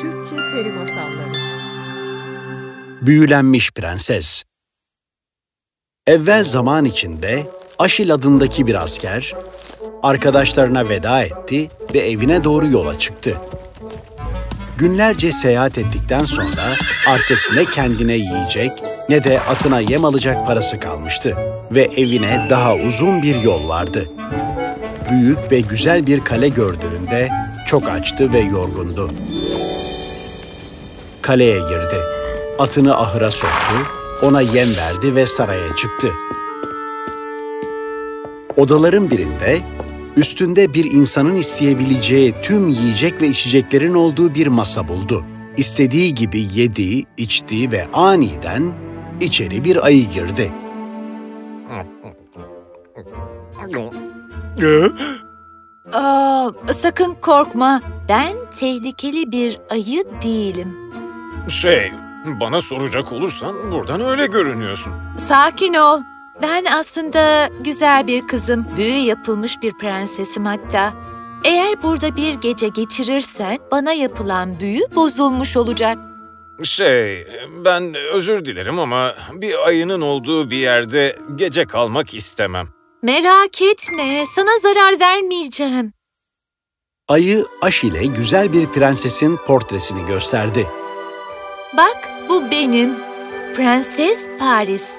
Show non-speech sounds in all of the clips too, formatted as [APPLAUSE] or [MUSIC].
Türkçe Peri Masalları Büyülenmiş Prenses Evvel zaman içinde Aşil adındaki bir asker, arkadaşlarına veda etti ve evine doğru yola çıktı. Günlerce seyahat ettikten sonra artık ne kendine yiyecek ne de atına yem alacak parası kalmıştı ve evine daha uzun bir yol vardı. Büyük ve güzel bir kale gördüğünde çok açtı ve yorgundu. Kaleye girdi. Atını ahıra soktu, ona yem verdi ve saraya çıktı. Odaların birinde üstünde bir insanın isteyebileceği tüm yiyecek ve içeceklerin olduğu bir masa buldu. İstediği gibi yedi, içti ve aniden içeri bir ayı girdi. Aa, sakın korkma. Ben tehlikeli bir ayı değilim. Şey, bana soracak olursan buradan öyle görünüyorsun. Sakin ol. Ben aslında güzel bir kızım. Büyü yapılmış bir prensesim hatta. Eğer burada bir gece geçirirsen bana yapılan büyü bozulmuş olacak. Şey, ben özür dilerim ama bir ayının olduğu bir yerde gece kalmak istemem. Merak etme, sana zarar vermeyeceğim. Ayı Aşil'e güzel bir prensesin portresini gösterdi. Bak, bu benim. Prenses Paris.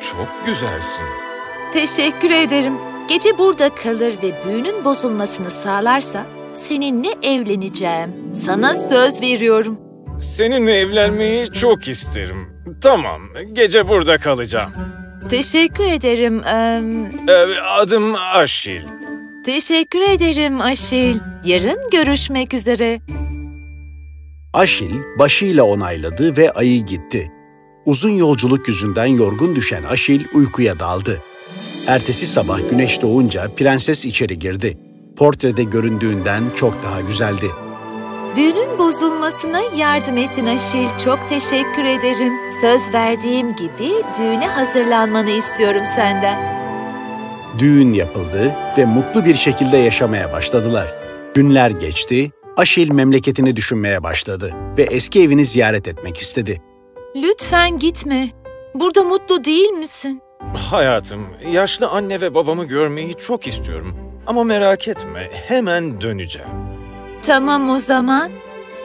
Çok güzelsin. Teşekkür ederim. Gece burada kalır ve büyünün bozulmasını sağlarsa seninle evleneceğim. Sana söz veriyorum. Seninle evlenmeyi çok isterim. Tamam, gece burada kalacağım. Teşekkür ederim. Ee, adım Aşil. teşekkür ederim Aşil. Yarın görüşmek üzere. Aşil başıyla onayladı ve ayı gitti. Uzun yolculuk yüzünden yorgun düşen Aşil uykuya daldı. Ertesi sabah güneş doğunca prenses içeri girdi. Portrede göründüğünden çok daha güzeldi. Büyünün bozulmasına yardım ettin Aşil. Çok teşekkür ederim. Söz verdiğim gibi düğüne hazırlanmanı istiyorum senden. Düğün yapıldı ve mutlu bir şekilde yaşamaya başladılar. Günler geçti, Aşil memleketini düşünmeye başladı ve eski evini ziyaret etmek istedi. Lütfen gitme. Burada mutlu değil misin? Hayatım, yaşlı anne ve babamı görmeyi çok istiyorum. Ama merak etme, hemen döneceğim. Tamam o zaman.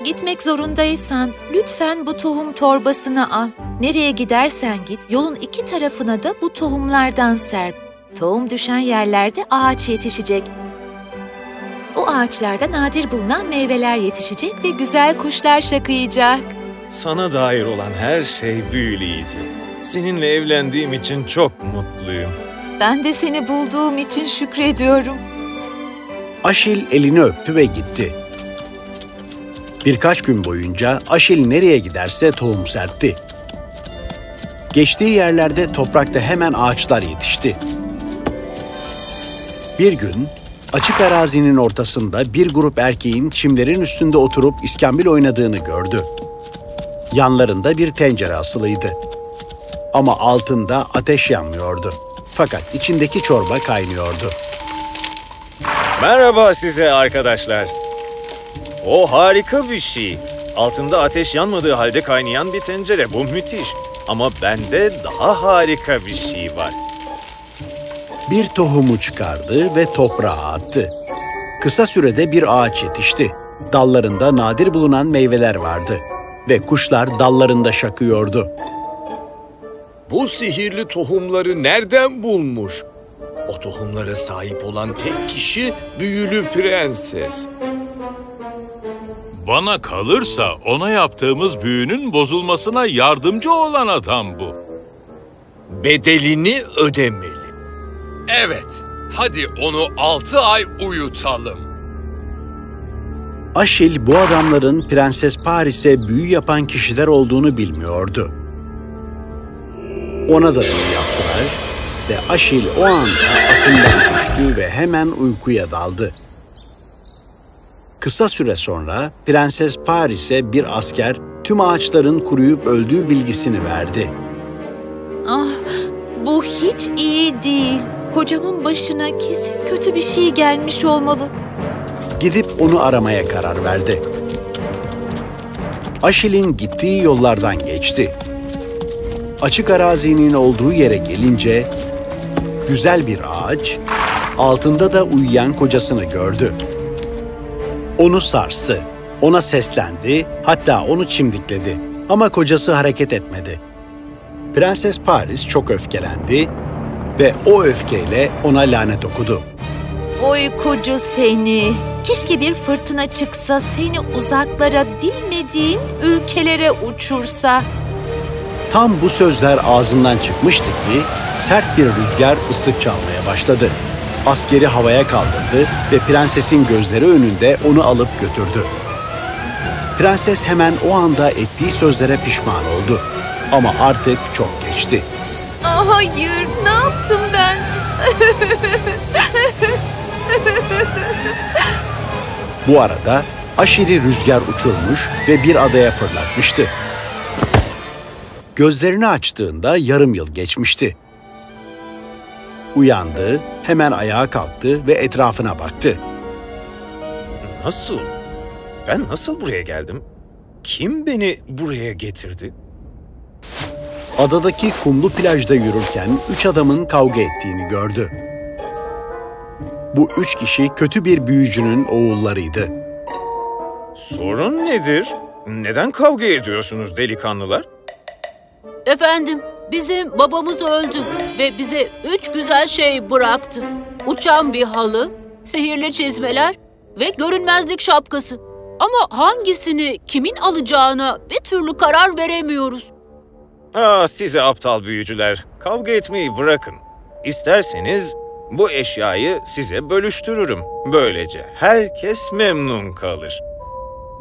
Gitmek zorundaysan lütfen bu tohum torbasını al. Nereye gidersen git, yolun iki tarafına da bu tohumlardan serp. Tohum düşen yerlerde ağaç yetişecek. O ağaçlarda nadir bulunan meyveler yetişecek ve güzel kuşlar şakıyacak. Sana dair olan her şey büyüleyici. Seninle evlendiğim için çok mutluyum. Ben de seni bulduğum için şükrediyorum. Aşil elini öptü ve gitti. Birkaç gün boyunca Aşil nereye giderse tohum serpti. Geçtiği yerlerde toprakta hemen ağaçlar yetişti. Bir gün açık arazinin ortasında bir grup erkeğin çimlerin üstünde oturup iskambil oynadığını gördü. Yanlarında bir tencere asılıydı. Ama altında ateş yanmıyordu. Fakat içindeki çorba kaynıyordu. Merhaba size arkadaşlar. O harika bir şey. Altında ateş yanmadığı halde kaynayan bir tencere. Bu müthiş. Ama bende daha harika bir şey var. bir tohumu çıkardı ve toprağa attı. Kısa sürede bir ağaç yetişti. Dallarında nadir bulunan meyveler vardı ve kuşlar dallarında şakıyordu. Bu sihirli tohumları nereden bulmuş? O tohumlara sahip olan tek kişi büyülü prenses. Bana kalırsa ona yaptığımız büyünün bozulmasına yardımcı olan adam bu. Bedelini ödemeli. Evet, hadi onu altı ay uyutalım. Aşil bu adamların Prenses Paris'e büyü yapan kişiler olduğunu bilmiyordu. Ona da büyü yaptılar ve Aşil o anda atından düştü ve hemen uykuya daldı. Kısa süre sonra Prenses Paris'e bir asker tüm ağaçların kuruyup öldüğü bilgisini verdi. Ah, bu hiç iyi değil. Kocamın başına kesin kötü bir şey gelmiş olmalı. Gidip onu aramaya karar verdi. Aşil'in gittiği yollardan geçti. Açık arazinin olduğu yere gelince güzel bir ağaç, altında da uyuyan kocasını gördü. Onu sarstı, ona seslendi, hatta onu çimdikledi. Ama kocası hareket etmedi. Prenses Paris çok öfkelendi ve o öfkeyle ona lanet okudu. Uykucu seni. Keşke bir fırtına çıksa seni uzaklara bilmediğin ülkelere uçursa. Tam bu sözler ağzından çıkmıştı ki sert bir rüzgar ıslık çalmaya başladı. Askeri havaya kaldırdı ve prensesin gözleri önünde onu alıp götürdü. Prenses hemen o anda ettiği sözlere pişman oldu. Ama artık çok geçti. Hayır, ne yaptım ben? Bu arada aşırı rüzgar uçurmuş ve bir adaya fırlatmıştı. Gözlerini açtığında yarım yıl geçmişti. Uyandı, hemen ayağa kalktı ve etrafına baktı. Nasıl? Ben nasıl buraya geldim? Kim beni buraya getirdi? Adadaki kumlu plajda yürürken üç adamın kavga ettiğini gördü. Bu üç kişi kötü bir büyücünün oğullarıydı. Sorun nedir? Neden kavga ediyorsunuz delikanlılar? Efendim, bizim babamız öldü ve bize üç güzel şey bıraktı. Uçan bir halı, sihirli çizmeler ve görünmezlik şapkası. Ama hangisini kimin alacağına bir türlü karar veremiyoruz. Ah size aptal büyücüler, kavga etmeyi bırakın. İsterseniz bu eşyayı size bölüştürürüm. Böylece herkes memnun kalır.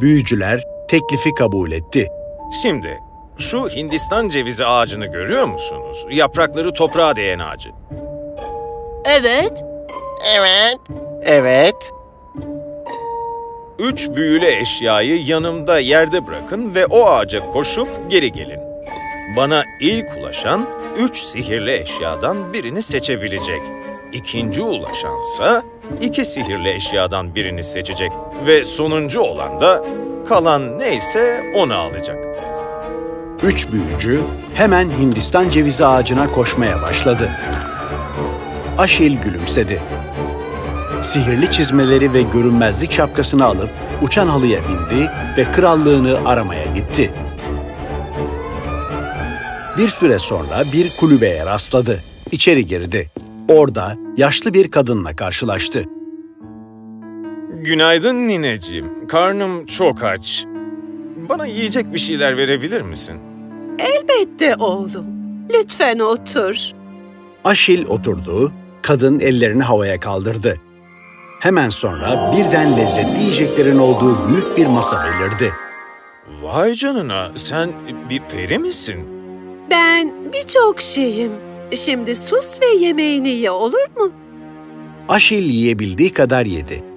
Büyücüler teklifi kabul etti. Şimdi şu Hindistan cevizi ağacını görüyor musunuz? Yaprakları toprağa değen ağacı. Evet, Evet. Evet. Üç büyülü eşyayı yanımda yerde bırakın ve o ağaca koşup geri gelin. Bana ilk ulaşan üç sihirli eşyadan birini seçebilecek. İkinci ulaşansa iki sihirli eşyadan birini seçecek ve sonuncu olan da kalan neyse onu alacak. Üç büyücü hemen Hindistan cevizi ağacına koşmaya başladı. Aşil gülümsedi. Sihirli çizmeleri ve görünmezlik şapkasını alıp uçan halıya bindi ve krallığını aramaya gitti. Bir süre sonra bir kulübeye rastladı. İçeri girdi. Orada yaşlı bir kadınla karşılaştı. Günaydın nineciğim. Karnım çok aç. Bana yiyecek bir şeyler verebilir misin? Elbette oğlum. Lütfen otur. Aşil oturdu, kadın ellerini havaya kaldırdı. Hemen sonra birden lezzetli yiyeceklerin olduğu büyük bir masa belirdi. Vay canına, sen bir peri misin? Ben birçok şeyim. Şimdi sus ve yemeğini ye olur mu? Aşil yiyebildiği kadar yedi.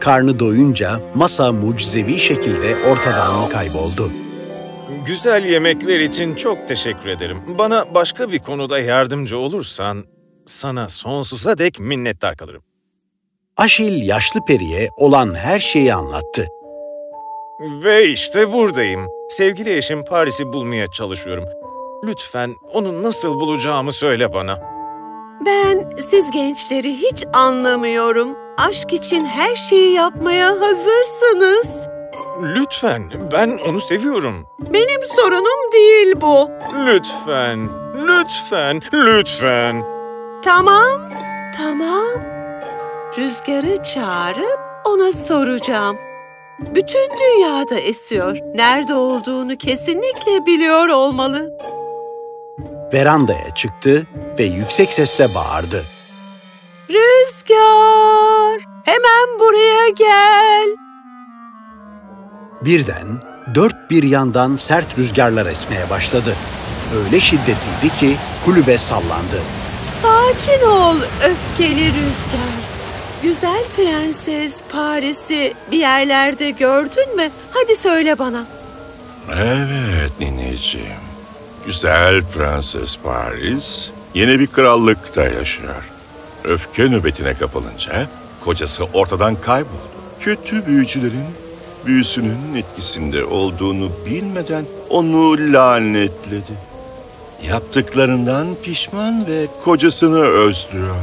Karnı doyunca masa mucizevi şekilde ortadan kayboldu. Güzel yemekler için çok teşekkür ederim. Bana başka bir konuda yardımcı olursan sana sonsuza dek minnettar kalırım. Aşil yaşlı periye olan her şeyi anlattı. Ve işte buradayım. Sevgili eşim Paris'i bulmaya çalışıyorum. Lütfen onu nasıl bulacağımı söyle bana. Ben siz gençleri hiç anlamıyorum. Aşk için her şeyi yapmaya hazırsınız. Lütfen, ben onu seviyorum. Benim sorunum değil bu. Lütfen, lütfen, lütfen. Tamam, tamam. Rüzgarı çağırıp ona soracağım. Bütün dünyada esiyor. Nerede olduğunu kesinlikle biliyor olmalı. Verandaya çıktı ve yüksek sesle bağırdı. Rüzgar, hemen buraya gel. Birden dört bir yandan sert rüzgarlar esmeye başladı. Öyle şiddetliydi ki kulübe sallandı. Sakin ol öfkeli rüzgar. Güzel prenses Paris'i bir yerlerde gördün mü? Hadi söyle bana. Evet nineciğim. Güzel Prenses Paris yeni bir krallıkta yaşıyor. Öfke nöbetine kapılınca kocası ortadan kayboldu. kötü büyücülerin büyüsünün etkisinde olduğunu bilmeden onu lanetledi. Yaptıklarından pişman ve kocasını özlüyor.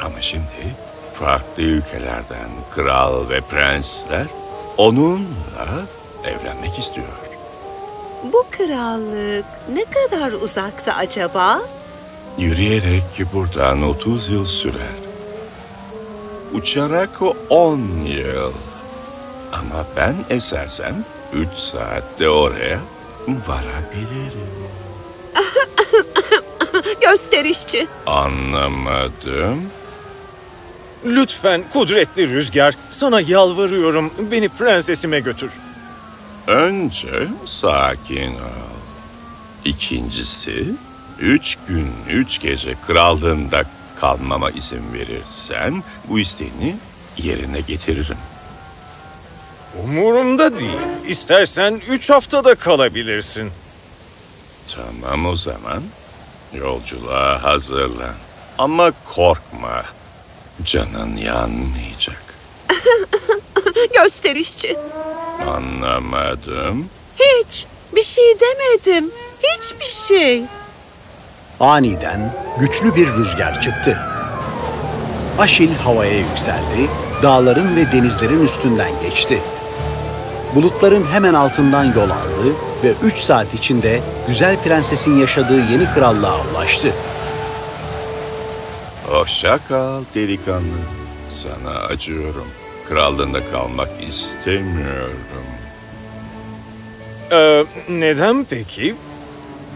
Ama şimdi farklı ülkelerden kral ve prensler onunla evlenmek istiyor. Bu krallık ne kadar uzakta acaba? Yürüyerek buradan 30 yıl sürer. Uçarak 10 yıl. Ama ben esersem 3 saatte oraya varabilirim. [LAUGHS] Gösterişçi. Anlamadım. Lütfen kudretli rüzgar, sana yalvarıyorum beni prensesime götür. Önce sakin ol. İkincisi, üç gün, üç gece krallığında kalmama izin verirsen bu isteğini yerine getiririm. Umurumda değil. İstersen üç haftada kalabilirsin. Tamam o zaman. Yolculuğa hazırlan. Ama korkma. Canın yanmayacak. [LAUGHS] Gösterişçi. Anlamadım. Hiç. Bir şey demedim. Hiçbir şey. Aniden güçlü bir rüzgar çıktı. Aşil havaya yükseldi, dağların ve denizlerin üstünden geçti. Bulutların hemen altından yol aldı ve üç saat içinde güzel prensesin yaşadığı yeni krallığa ulaştı. Hoşça kal delikanlı. Sana acıyorum. Krallığında kalmak istemiyorum. Ee, neden peki?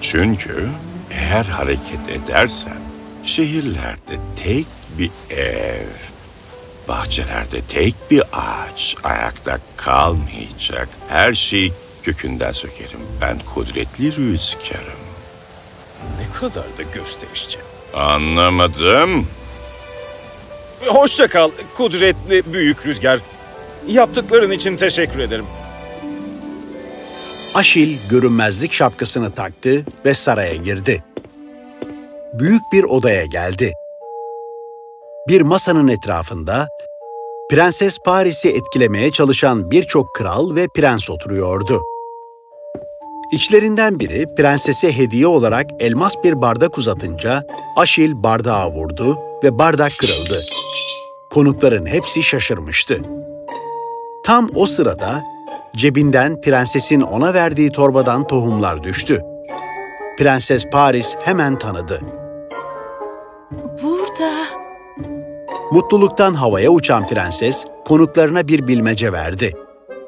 Çünkü eğer hareket edersen şehirlerde tek bir ev, bahçelerde tek bir ağaç ayakta kalmayacak. Her şeyi kökünden sökerim. Ben kudretli rüzgarım. Ne kadar da gösterişçi. Anlamadım. Hoşça kal kudretli büyük rüzgar. Yaptıkların için teşekkür ederim. Aşil görünmezlik şapkasını taktı ve saraya girdi. Büyük bir odaya geldi. Bir masanın etrafında Prenses Paris'i etkilemeye çalışan birçok kral ve prens oturuyordu. İçlerinden biri prensese hediye olarak elmas bir bardak uzatınca Aşil bardağa vurdu ve bardak kırıldı. Konukların hepsi şaşırmıştı. Tam o sırada cebinden prensesin ona verdiği torbadan tohumlar düştü. Prenses Paris hemen tanıdı. Burada Mutluluktan havaya uçan prenses konuklarına bir bilmece verdi.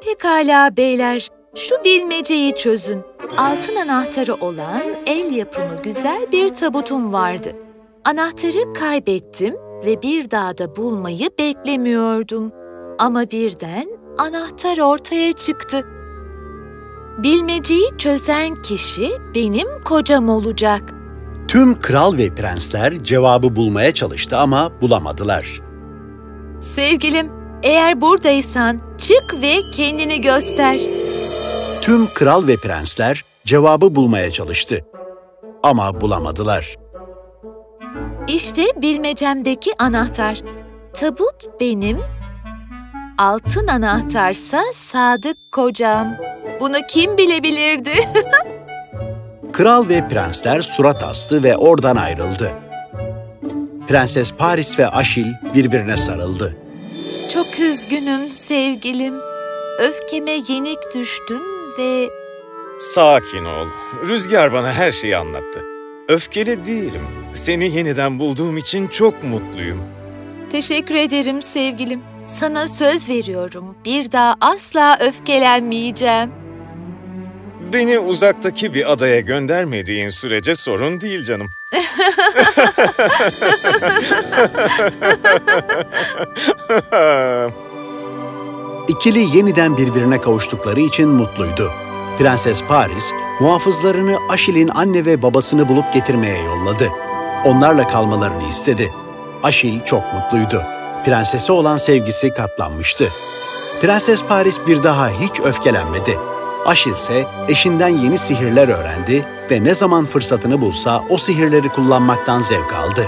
pekala beyler şu bilmeceyi çözün. Altın anahtarı olan el yapımı güzel bir tabutum vardı. Anahtarı kaybettim ve bir daha da bulmayı beklemiyordum. Ama birden anahtar ortaya çıktı. Bilmeceyi çözen kişi benim kocam olacak. Tüm kral ve prensler cevabı bulmaya çalıştı ama bulamadılar. Sevgilim, eğer buradaysan çık ve kendini göster. Tüm kral ve prensler cevabı bulmaya çalıştı. Ama bulamadılar. İşte bilmecemdeki anahtar. Tabut benim, altın anahtarsa sadık kocam. Bunu kim bilebilirdi? [LAUGHS] Kral ve prensler surat astı ve oradan ayrıldı. Prenses Paris ve Aşil birbirine sarıldı. Çok üzgünüm sevgilim. Öfkeme yenik düştüm ve Sakin ol. Rüzgar bana her şeyi anlattı. Öfkeli değilim. Seni yeniden bulduğum için çok mutluyum. teşekkür ederim sevgilim. Sana söz veriyorum. Bir daha asla öfkelenmeyeceğim. Beni uzaktaki bir adaya göndermediğin sürece sorun değil canım. [LAUGHS] İkili yeniden birbirine kavuştukları için mutluydu. Prenses Paris, muhafızlarını Aşil'in anne ve babasını bulup getirmeye yolladı. Onlarla kalmalarını istedi. Aşil çok mutluydu. Prensese olan sevgisi katlanmıştı. Prenses Paris bir daha hiç öfkelenmedi. Aşil ise eşinden yeni sihirler öğrendi ve ne zaman fırsatını bulsa o sihirleri kullanmaktan zevk aldı.